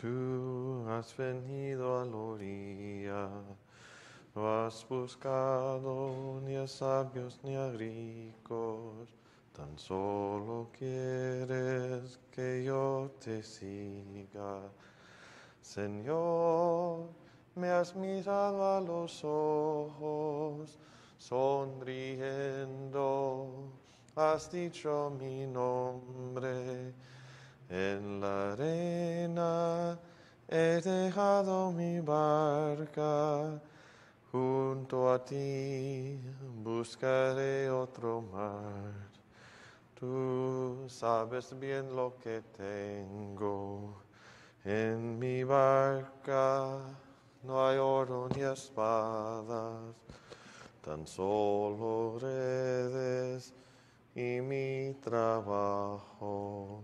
Tú has venido a la orilla, no has buscado ni a sabios ni a ricos, tan solo quieres que yo te siga. Señor, me has mirado a los ojos, sonriendo, has dicho mi nombre. En la arena he dejado mi barca, junto a ti buscaré otro mar. Tú sabes bien lo que tengo en mi barca, no hay oro ni espadas, tan solo redes y mi trabajo.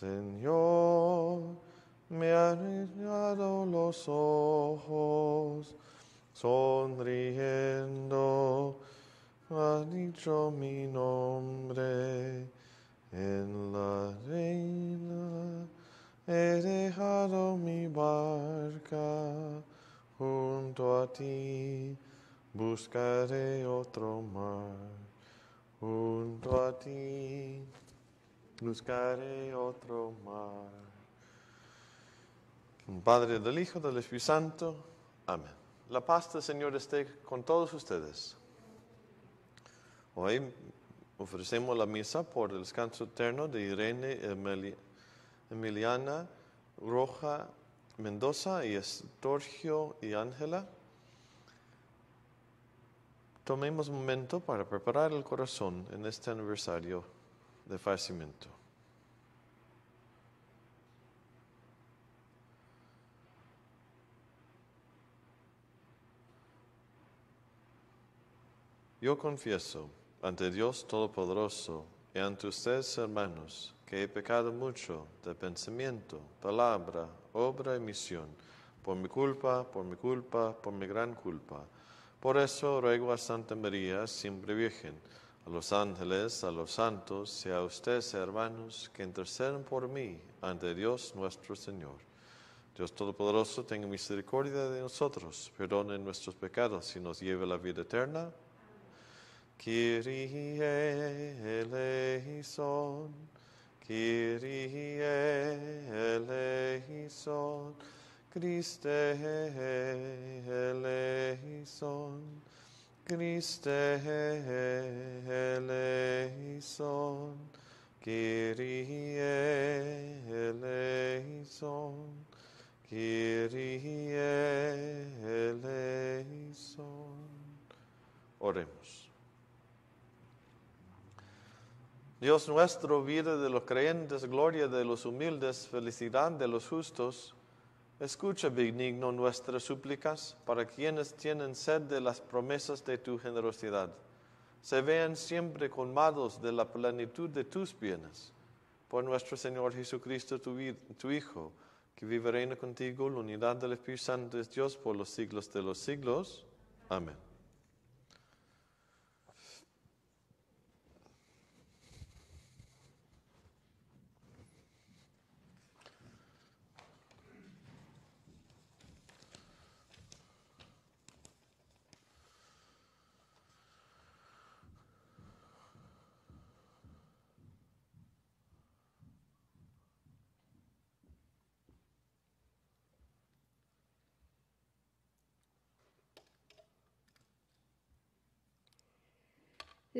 Señor, me han mirado los ojos, sonriendo, has dicho mi nombre en la reina. He dejado mi barca junto a ti, buscaré otro mar junto a ti buscaré otro mar. Padre del Hijo, del Espíritu Santo. Amén. La paz Señor esté con todos ustedes. Hoy ofrecemos la misa por el descanso eterno de Irene Emiliana Roja Mendoza y Estorgio y Ángela. Tomemos momento para preparar el corazón en este aniversario de fallecimiento. Yo confieso ante Dios Todopoderoso y ante ustedes, hermanos, que he pecado mucho de pensamiento, palabra, obra y misión, por mi culpa, por mi culpa, por mi gran culpa. Por eso ruego a Santa María, siempre Virgen, a los ángeles, a los santos y a ustedes, hermanos, que interceden por mí ante Dios nuestro Señor. Dios Todopoderoso, tenga misericordia de nosotros, perdone nuestros pecados y nos lleve a la vida eterna. Kyrie eleison, Kyrie eleison, Christe eleison, Christe eleison, Kyrie eleison, Kyrie eleison. Oremos. Dios nuestro, vida de los creyentes, gloria de los humildes, felicidad de los justos, escucha benigno nuestras súplicas para quienes tienen sed de las promesas de tu generosidad. Se vean siempre colmados de la plenitud de tus bienes. Por nuestro Señor Jesucristo, tu, Hijo, que vive reina contigo, la unidad del Espíritu Santo es Dios por los siglos de los siglos. Amén.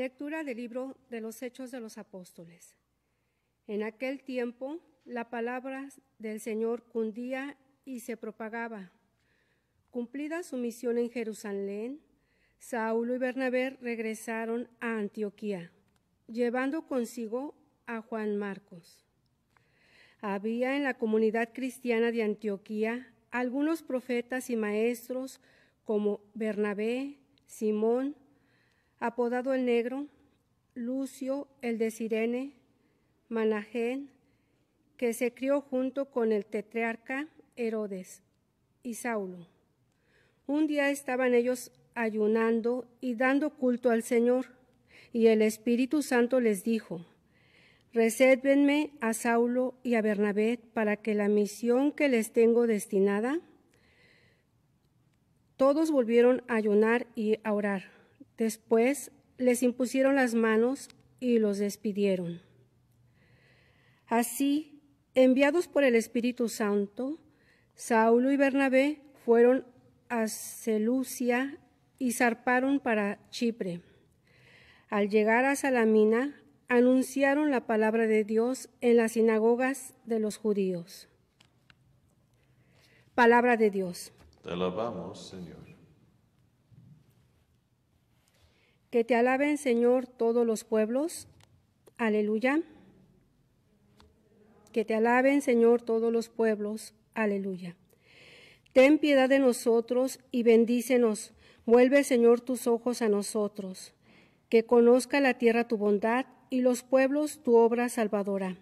Lectura del libro de los Hechos de los Apóstoles. En aquel tiempo la palabra del Señor cundía y se propagaba. Cumplida su misión en Jerusalén, Saulo y Bernabé regresaron a Antioquía, llevando consigo a Juan Marcos. Había en la comunidad cristiana de Antioquía algunos profetas y maestros como Bernabé, Simón, apodado el Negro, Lucio el de Sirene, Manajén, que se crió junto con el tetrarca Herodes y Saulo. Un día estaban ellos ayunando y dando culto al Señor, y el Espíritu Santo les dijo, Recédvenme a Saulo y a Bernabé para que la misión que les tengo destinada. Todos volvieron a ayunar y a orar. Después les impusieron las manos y los despidieron. Así, enviados por el Espíritu Santo, Saulo y Bernabé fueron a Seleucia y zarparon para Chipre. Al llegar a Salamina, anunciaron la palabra de Dios en las sinagogas de los judíos. Palabra de Dios. Te alabamos, Señor. Que te alaben, Señor, todos los pueblos. Aleluya. Que te alaben, Señor, todos los pueblos. Aleluya. Ten piedad de nosotros y bendícenos. Vuelve, Señor, tus ojos a nosotros. Que conozca la tierra tu bondad y los pueblos tu obra salvadora.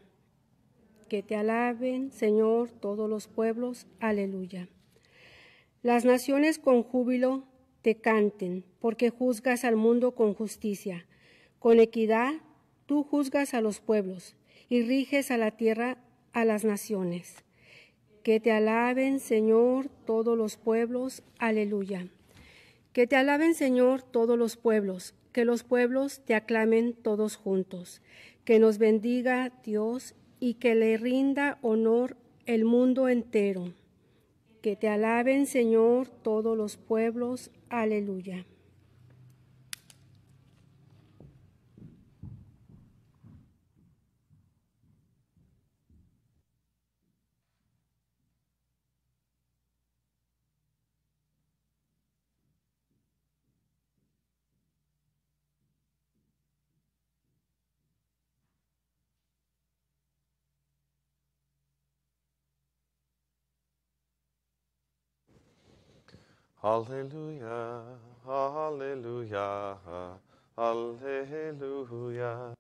Que te alaben, Señor, todos los pueblos. Aleluya. Las naciones con júbilo te canten, porque juzgas al mundo con justicia. Con equidad tú juzgas a los pueblos y riges a la tierra a las naciones. Que te alaben, Señor, todos los pueblos. Aleluya. Que te alaben, Señor, todos los pueblos. Que los pueblos te aclamen todos juntos. Que nos bendiga Dios y que le rinda honor el mundo entero. Que te alaben, Señor, todos los pueblos. Aleluya. Aleluya, aleluya, aleluya.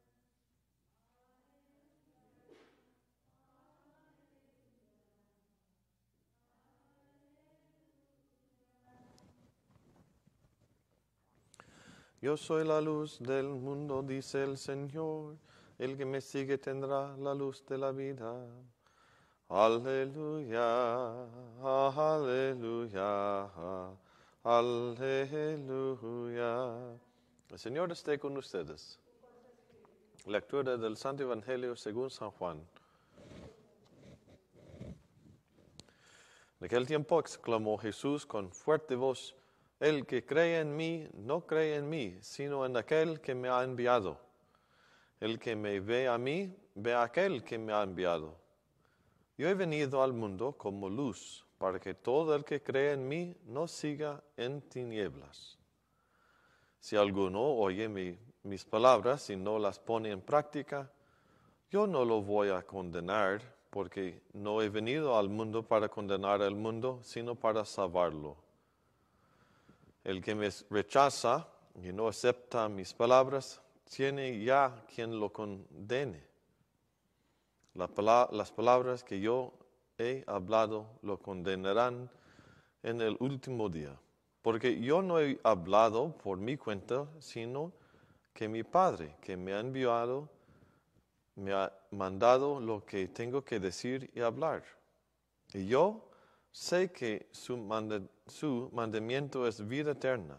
Yo soy la luz del mundo, dice el Señor. El que me sigue tendrá la luz de la vida. Aleluya, aleluya, aleluya. El Señor esté con ustedes. Lectura del Santo Evangelio según San Juan. En aquel tiempo exclamó Jesús con fuerte voz, El que cree en mí no cree en mí, sino en aquel que me ha enviado. El que me ve a mí, ve a aquel que me ha enviado. Yo he venido al mundo como luz, para que todo el que cree en mí no siga en tinieblas. Si alguno oye mis palabras y no las pone en práctica, yo no lo voy a condenar, porque no he venido al mundo para condenar al mundo, sino para salvarlo. El que me rechaza y no acepta mis palabras, tiene ya quien lo condene las palabras que yo he hablado lo condenarán en el último día. Porque yo no he hablado por mi cuenta, sino que mi Padre, que me ha enviado, me ha mandado lo que tengo que decir y hablar. Y yo sé que su, su mandamiento es vida eterna.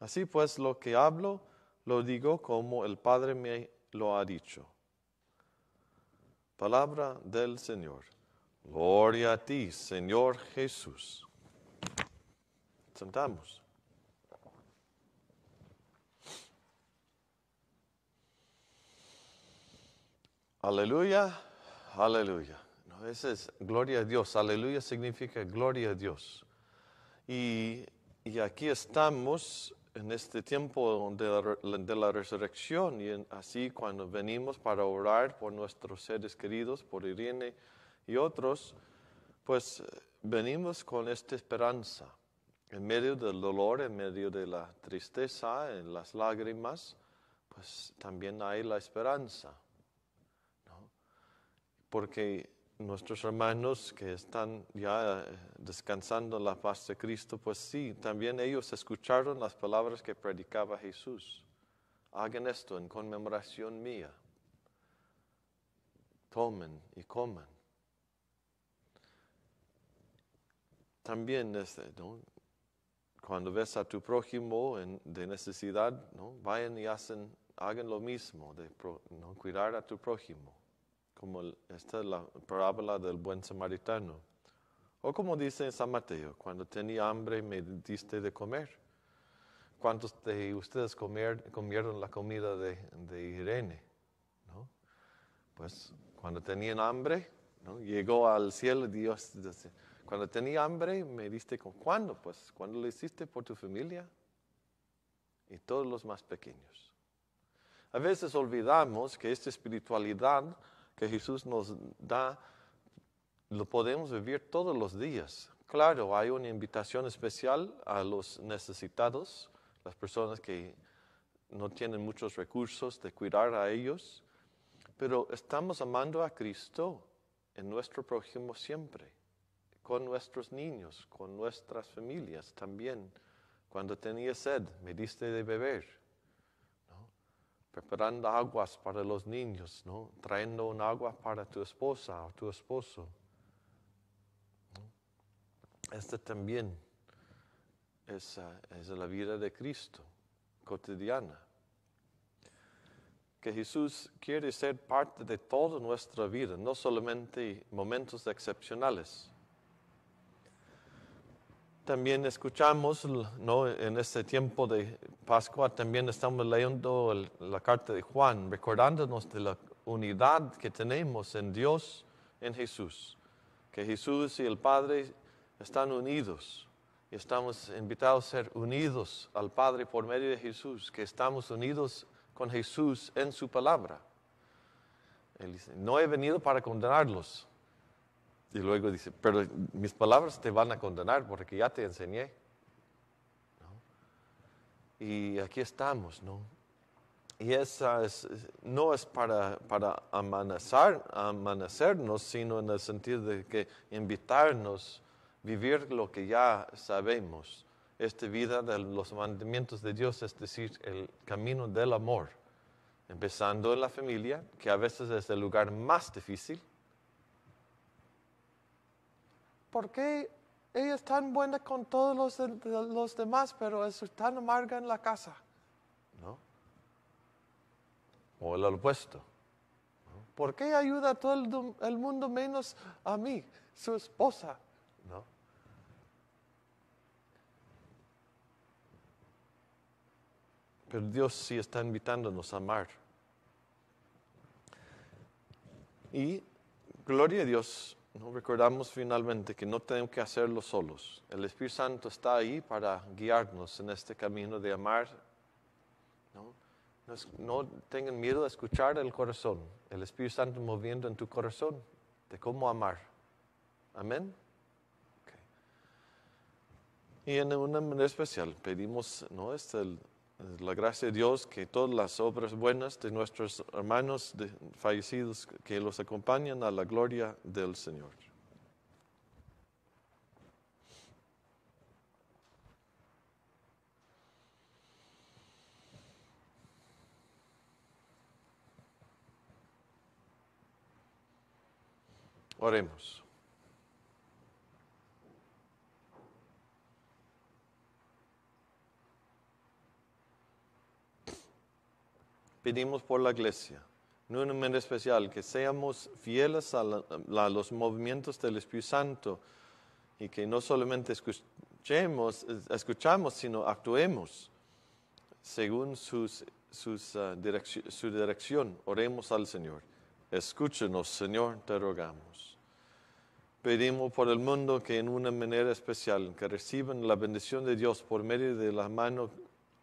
Así pues, lo que hablo, lo digo como el Padre me lo ha dicho. Palabra del Señor. Gloria a ti, Señor Jesús. Sentamos. Aleluya, aleluya. No, ese es gloria a Dios. Aleluya significa gloria a Dios. Y, y aquí estamos en este tiempo de la, resurrección y así cuando venimos para orar por nuestros seres queridos, por Irene y otros, pues venimos con esta esperanza. En medio del dolor, en medio de la tristeza, en las lágrimas, pues también hay la esperanza. Porque nuestros hermanos que están ya eh, descansando en la paz de Cristo, pues sí, también ellos escucharon las palabras que predicaba Jesús. Hagan esto en conmemoración mía. tomen y coman. También este, cuando ves a tu prójimo en, de necesidad, ¿no? vayan y hacen, hagan lo mismo, de ¿no? cuidar a tu prójimo, como esta es la parábola del buen samaritano. O como dice San Mateo, cuando tenía hambre me diste de comer. ¿Cuántos de ustedes comer, comieron la comida de, de Irene? ¿no? Pues cuando tenían hambre, ¿no? llegó al cielo Dios cuando tenía hambre me diste con cuándo? Pues cuando lo hiciste por tu familia y todos los más pequeños. A veces olvidamos que esta espiritualidad que Jesús nos da lo podemos vivir todos los días. Claro, hay una invitación especial a los necesitados, las personas que no tienen muchos recursos de cuidar a ellos, pero estamos amando a Cristo en nuestro prójimo siempre, con nuestros niños, con nuestras familias también. Cuando tenía sed, me diste de beber, preparando aguas para los niños, ¿no? trayendo un agua para tu esposa o tu esposo. Esta también es, es la vida de Cristo cotidiana. Que Jesús quiere ser parte de toda nuestra vida, no solamente momentos excepcionales. También escuchamos, ¿no? en este tiempo de Pascua, también estamos leyendo la carta de Juan, recordándonos de la unidad que tenemos en Dios, en Jesús. Que Jesús y el Padre están unidos y estamos invitados a ser unidos al Padre por medio de Jesús, que estamos unidos con Jesús en su palabra. Él dice, no he venido para condenarlos. Y luego dice, pero mis palabras te van a condenar porque ya te enseñé. Y aquí estamos, ¿no? Y esa es, no es para, para amanecer, amanecernos, sino en el sentido de que invitarnos vivir lo que ya sabemos, esta vida de los mandamientos de Dios, es decir, el camino del amor, empezando en la familia, que a veces es el lugar más difícil. ¿Por qué ella es tan buena con todos los, los demás, pero es tan amarga en la casa? ¿No? O el opuesto. ¿Por qué ayuda a todo el, el mundo menos a mí, su esposa? ¿No? Pero Dios sí está invitándonos a amar. Y gloria a Dios, ¿no? recordamos finalmente que no tenemos que hacerlo solos. El Espíritu Santo está ahí para guiarnos en este camino de amar. No, no tengan miedo de escuchar el corazón, el Espíritu Santo moviendo en tu corazón de cómo amar. Amén. Y en una manera especial pedimos ¿no? este, la gracia de Dios que todas las obras buenas de nuestros hermanos fallecidos que los acompañan a la gloria del Señor. Oremos. Pedimos por la iglesia, en un momento especial, que seamos fieles a, los movimientos del Espíritu Santo y que no solamente escuchemos, escuchamos, sino actuemos según sus, sus, uh, su dirección. Oremos al Señor. Escúchenos, Señor, te rogamos. Pedimos por el mundo que en una manera especial, que reciban la bendición de Dios por medio de la mano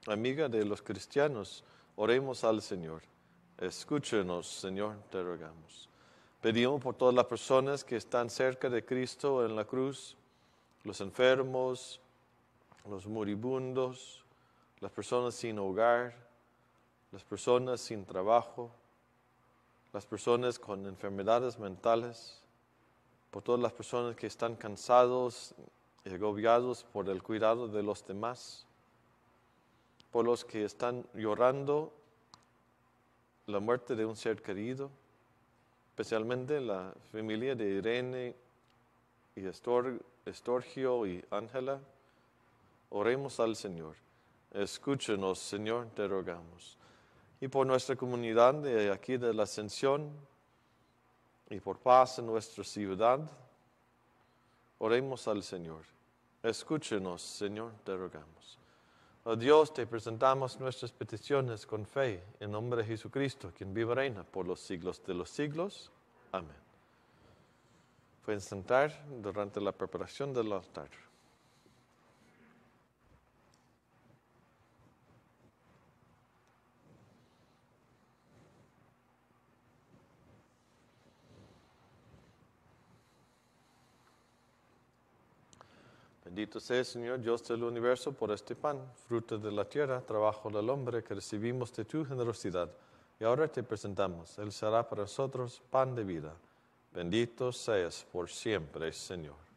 amiga de los cristianos, Oremos al Señor. Escúchenos, Señor, te rogamos. Pedimos por todas las personas que están cerca de Cristo en la cruz, los enfermos, los moribundos, las personas sin hogar, las personas sin trabajo, las personas con enfermedades mentales, por todas las personas que están cansados y agobiados por el cuidado de los demás por los que están llorando la muerte de un ser querido. especialmente la familia de Irene y Estor- Estorgio y Ángela. Oremos al Señor. Escúchenos, Señor, te rogamos. Y por nuestra comunidad de aquí de la Ascensión y por paz en nuestra ciudad, oremos al Señor. Escúchenos, Señor, te rogamos. Oh Dios, te presentamos nuestras peticiones con fe, en nombre de Jesucristo, quien vive reina por los siglos de los siglos. Amén. Pueden sentar durante la preparación del altar. Bendito sea, Señor, Dios del universo, por este pan, fruto de la tierra, trabajo del hombre que recibimos de tu generosidad. Y ahora te presentamos. Él será para nosotros pan de vida. Bendito seas por siempre, Señor.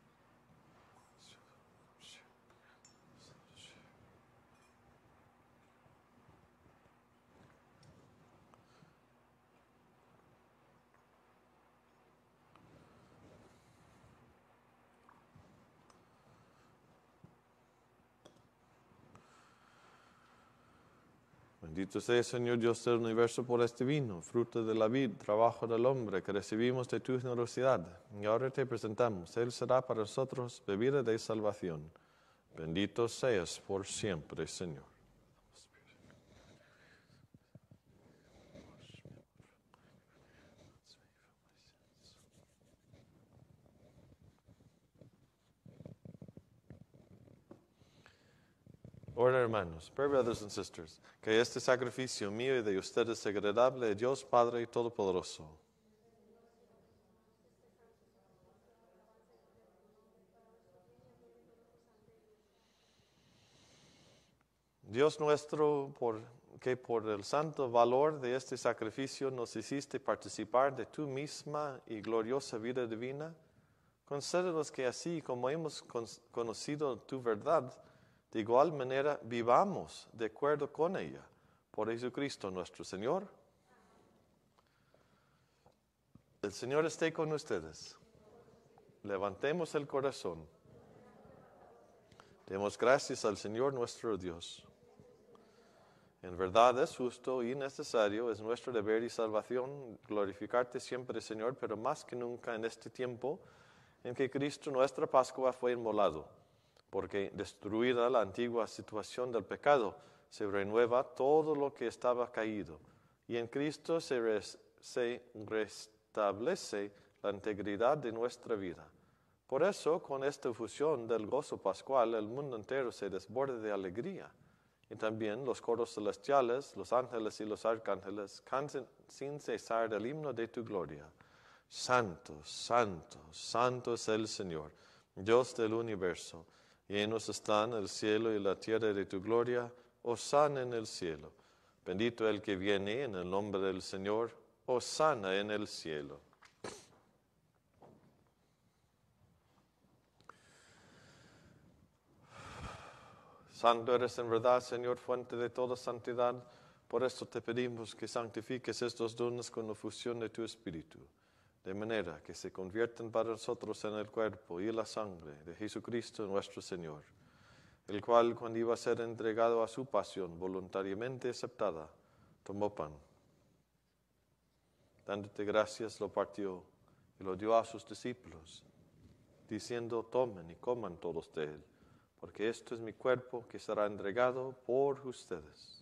Bendito sea, Señor Dios del universo, por este vino, fruto de la vid, trabajo del hombre que recibimos de tu generosidad. Y ahora te presentamos. Él será para nosotros bebida de salvación. Bendito seas por siempre, Señor. Ahora, hermanos, brothers and sisters, que este sacrificio mío y de ustedes sea agradable a Dios Padre Todopoderoso. Dios nuestro, por, que por el santo valor de este sacrificio nos hiciste participar de tu misma y gloriosa vida divina, concédenos que así como hemos con- conocido tu verdad, de igual manera vivamos de acuerdo con ella. Por Jesucristo nuestro Señor. El Señor esté con ustedes. Levantemos el corazón. Demos gracias al Señor nuestro Dios. En verdad es justo y necesario, es nuestro deber y salvación glorificarte siempre, Señor, pero más que nunca en este tiempo en que Cristo, nuestra Pascua, fue inmolado, porque destruida la antigua situación del pecado, se renueva todo lo que estaba caído, y en Cristo se, res- se restablece la integridad de nuestra vida. Por eso, con esta fusión del gozo pascual, el mundo entero se desborda de alegría. Y también los coros celestiales, los ángeles y los arcángeles cantan sin cesar el himno de tu gloria. Santo, santo, santo es el Señor, Dios del universo. Llenos están el cielo y la tierra de tu gloria. Osana en el cielo. Bendito el que viene en el nombre del Señor. Osana en el cielo. Santo eres en verdad, Señor, fuente de toda santidad. Por esto te pedimos que santifiques estos dones con la fusión de tu Espíritu, de manera que se conviertan para nosotros en el cuerpo y la sangre de Jesucristo nuestro Señor, el cual cuando iba a ser entregado a su pasión voluntariamente aceptada, tomó pan. Dándote gracias, lo partió y lo dio a sus discípulos, diciendo, tomen y coman todos de él porque esto es mi cuerpo que será entregado por ustedes.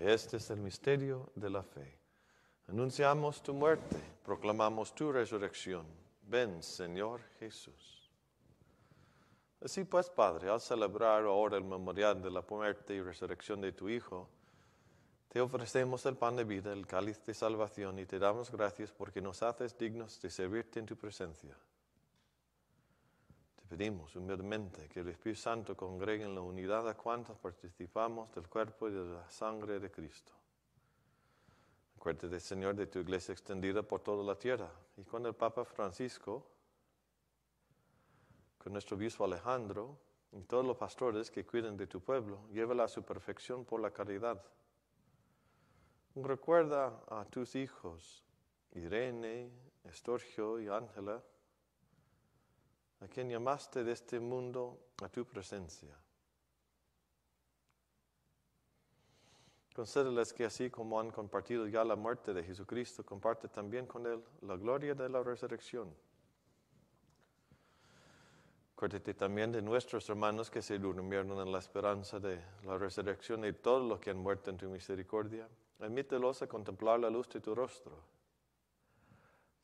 Este es el misterio de la fe. Anunciamos tu muerte, proclamamos tu resurrección. Ven, Señor Jesús. Así pues, Padre, al celebrar ahora el memorial de la muerte y resurrección de tu Hijo, te ofrecemos el pan de vida, el cáliz de salvación, y te damos gracias porque nos haces dignos de servirte en tu presencia. Pedimos humildemente que el Espíritu Santo congregue en la unidad a cuantos participamos del cuerpo y de la sangre de Cristo. Acuérdate, Señor, de tu iglesia extendida por toda la tierra. Y con el Papa Francisco, con nuestro obispo Alejandro y todos los pastores que cuiden de tu pueblo, llévala a su perfección por la caridad. Recuerda a tus hijos, Irene, Estorgio y Ángela, a quien llamaste de este mundo a tu presencia. Concédeles que así como han compartido ya la muerte de Jesucristo, comparte también con Él la gloria de la resurrección. Acuérdate también de nuestros hermanos que se durmieron en la esperanza de la resurrección y todos los que han muerto en tu misericordia. Admítelos a contemplar la luz de tu rostro.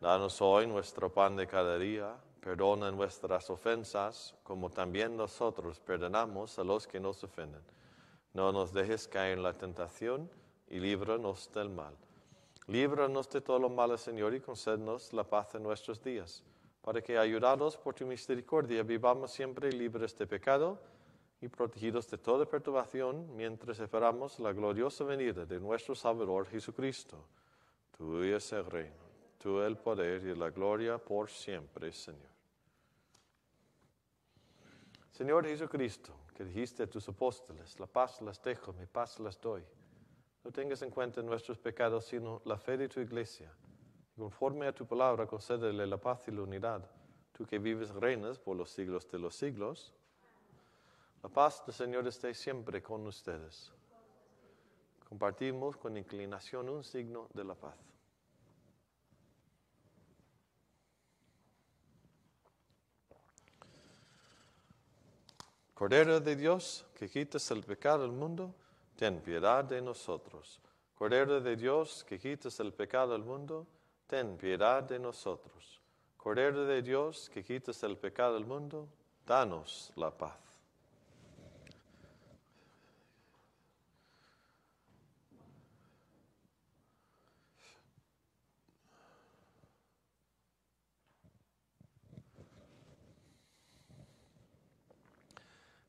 Danos hoy nuestro pan de cada día, perdona nuestras ofensas, como también nosotros perdonamos a los que nos ofenden. No nos dejes caer en la tentación y líbranos del mal. Líbranos de todo lo malo, Señor, y concédenos la paz en nuestros días, para que, ayudados por tu misericordia, vivamos siempre libres de pecado y protegidos de toda perturbación, mientras esperamos la gloriosa venida de nuestro Salvador Jesucristo. Tuyo es el reino, tú el poder y la gloria por siempre, Señor. Señor Jesucristo, que dijiste a tus apóstoles, la paz las dejo, mi paz las doy. No tengas en cuenta nuestros pecados, sino la fe de tu iglesia. Conforme a tu palabra, concédele la paz y la unidad. Tú que vives reinas por los siglos de los siglos. La paz del Señor esté siempre con ustedes. Compartimos con inclinación un signo de la paz. Cordero de Dios, que quitas el pecado del mundo, ten piedad de nosotros. Cordero de Dios, que quitas el pecado del mundo, ten piedad de nosotros. Cordero de Dios, que quitas el pecado del mundo, danos la paz.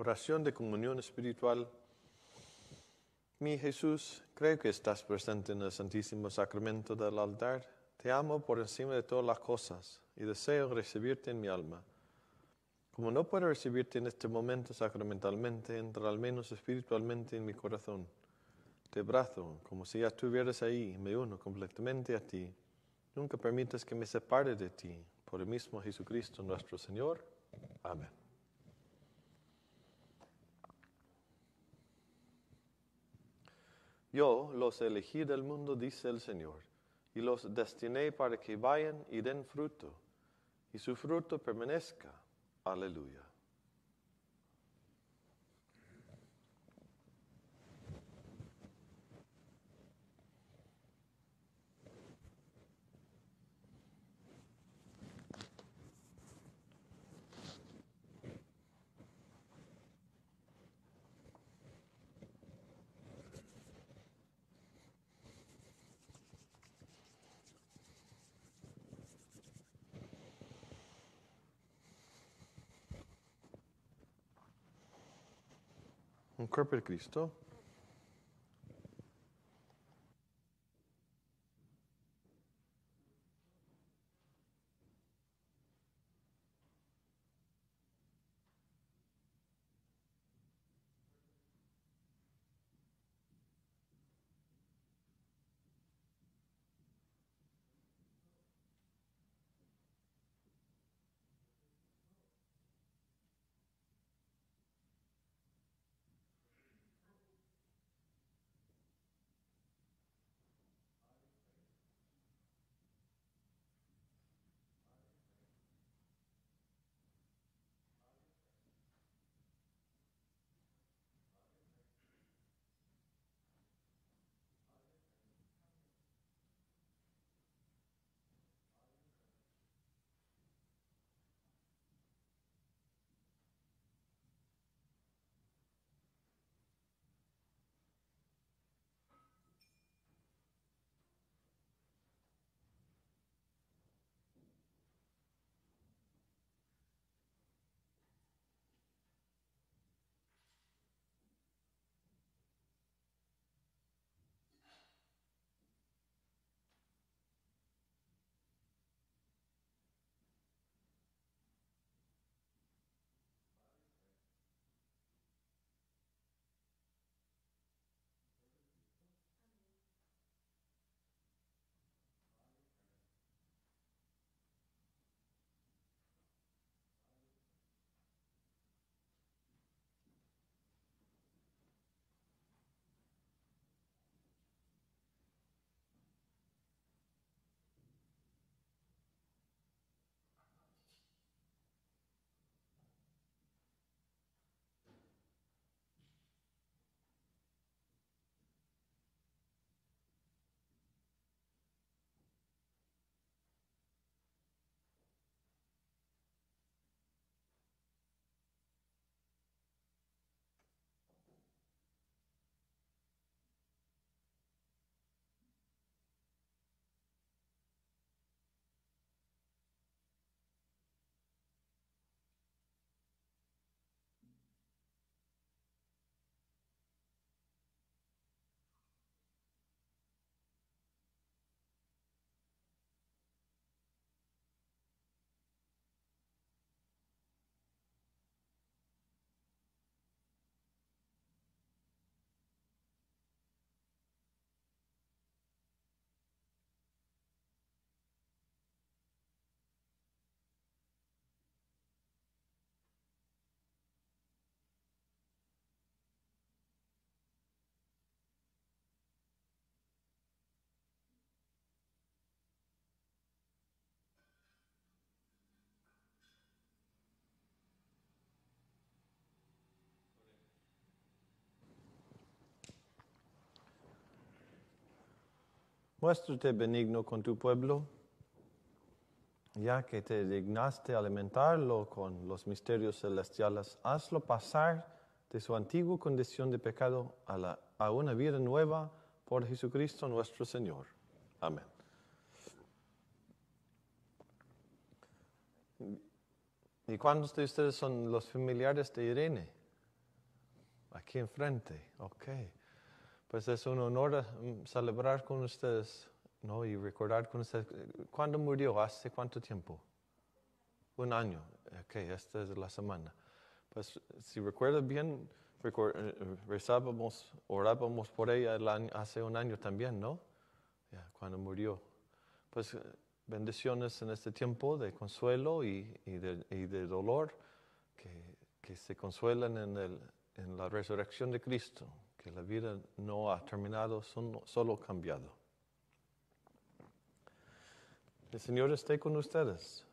Oración de comunión espiritual. Mi Jesús, creo que estás presente en el Santísimo Sacramento del altar. Te amo por encima de todas las cosas y deseo recibirte en mi alma. Como no puedo recibirte en este momento sacramentalmente, entra al menos espiritualmente en mi corazón. Te abrazo como si ya estuvieras ahí y me uno completamente a ti. Nunca permitas que me separe de ti. Por el mismo Jesucristo nuestro Señor. Amén. Yo los elegí del mundo, dice el Señor, y los destiné para que vayan y den fruto, y su fruto permanezca, Aleluya. Un cuerpo de Cristo. Muéstrate benigno con tu pueblo, ya que te dignaste alimentarlo con los misterios celestiales, hazlo pasar de su antigua condición de pecado a, una vida nueva por Jesucristo nuestro Señor. Amén. ¿Y cuántos de ustedes son los familiares de Irene? Aquí enfrente, ok. Pues es un honor mm, celebrar con ustedes, ¿no? Y recordar con ustedes. ¿Cuándo murió? ¿Hace cuánto tiempo? Un año. Ok, esta es la semana. Pues si recuerdas bien, eh, rezábamos, orábamos por ella hace un año también, ¿no? cuando murió. Pues eh, bendiciones en este tiempo de consuelo y, de, y de, dolor que, que se consuelan en, el, en la resurrección de Cristo que la vida no ha terminado, solo cambiado. El Señor esté con ustedes.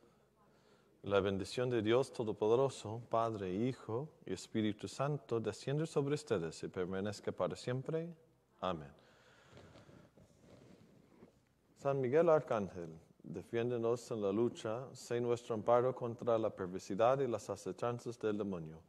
La bendición de Dios Todopoderoso, Padre, Hijo y Espíritu Santo, desciende sobre ustedes y permanezca para siempre. Amén. San Miguel Arcángel, defiéndenos en la lucha, sé nuestro amparo contra la perversidad y las acechanzas del demonio.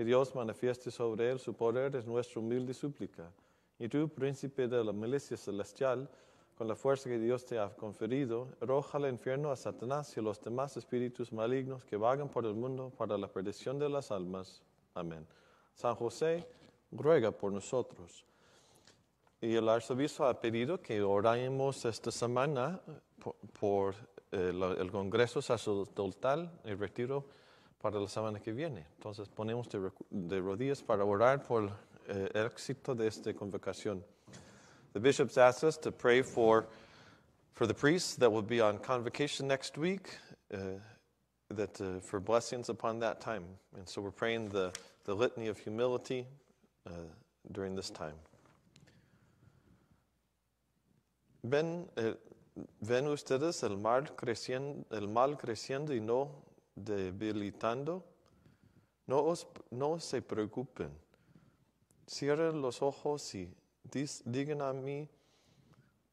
Que Dios manifieste sobre él su poder es nuestra humilde súplica. Y tú, príncipe de la milicia celestial, con la fuerza que Dios te ha conferido, arroja al infierno a Satanás y a los demás espíritus malignos que vagan por el mundo para la perdición de las almas. Amén. San José, ruega por nosotros. Y el arzobispo ha pedido que oremos esta semana por, por eh, el Congreso Sacerdotal y Retiro para la semana que viene. Entonces ponemos de, de rodillas para orar por eh, el éxito de esta convocación. The bishops asked us to pray for, for the priests that will be on convocation next week, uh, that uh, for blessings upon that time. And so we're praying the, the litany of humility uh, during this time. Ven, eh, ven ustedes el mal, creciendo, el mal creciendo y no debilitando. No, os, no se preocupen. Cierren los ojos y digan a mí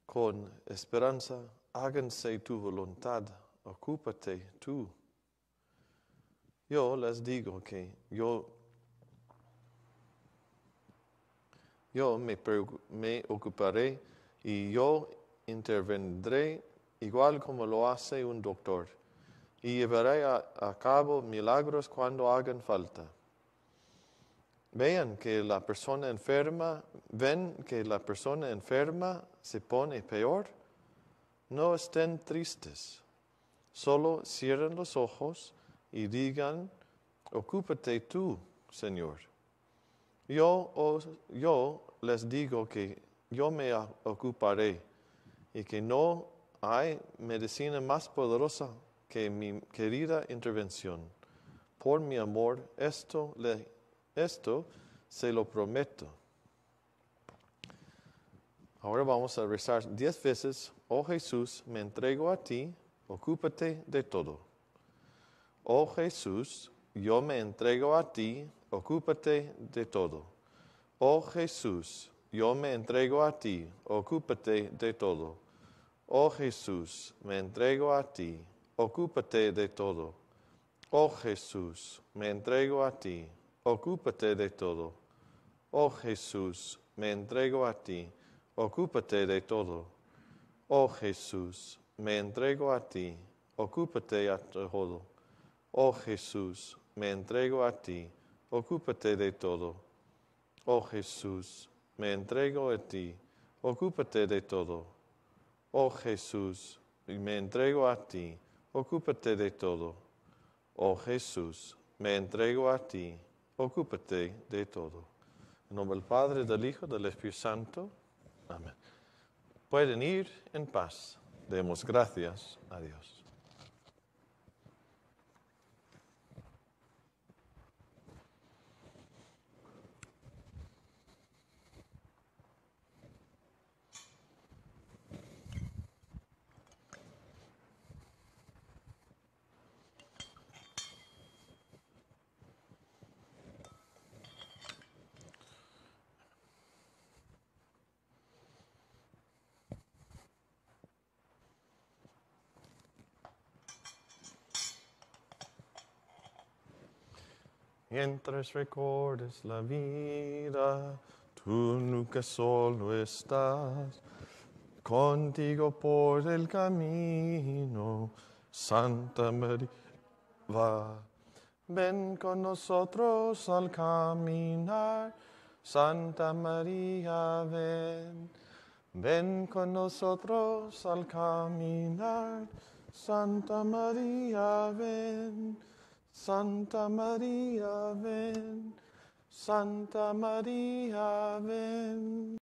con esperanza, háganse tu voluntad, ocúpate tú. Yo les digo que yo, yo me, me ocuparé y yo intervendré igual como lo hace un doctor y llevaré a, cabo milagros cuando hagan falta. Vean que la persona enferma, ven que la persona enferma se pone peor. No estén tristes, solo cierren los ojos y digan, ocúpate tú, Señor. Yo, os- yo les digo que yo me ocuparé y que no hay medicina más poderosa que mi querida intervención. Por mi amor, esto, le, esto se lo prometo. Ahora vamos a rezar diez veces, oh Jesús, me entrego a ti, ocúpate de todo. Oh Jesús, yo me entrego a ti, ocúpate de todo. Oh Jesús, yo me entrego a ti, ocúpate de todo. Oh Jesús, me entrego a ti, ocúpate de todo. Oh Jesús, me entrego a ti, ocúpate de todo. Oh Jesús, me entrego a ti, ocúpate de todo. Oh Jesús, me entrego a ti, ocúpate de todo. Oh Jesús, me entrego a ti, ocúpate de todo. Oh Jesús, me entrego a ti, ocúpate de todo. Oh Jesús, me entrego a ti, ocúpate de todo. Oh Jesús, me entrego a ti, ocúpate de todo. En nombre del Padre, del Hijo, del Espíritu Santo. Amén. Pueden ir en paz. Demos gracias a Dios. Mientras recordes la vida, tú nunca solo estás. Contigo por el camino, Santa María va. Ven con nosotros al caminar, Santa María ven. Ven con nosotros al caminar, Santa María ven. Santa María ven, Santa María ven.